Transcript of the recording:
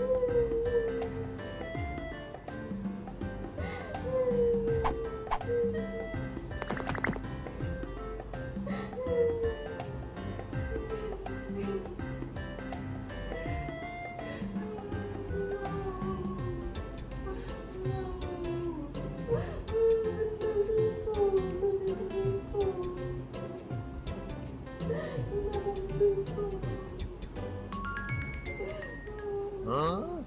어? 이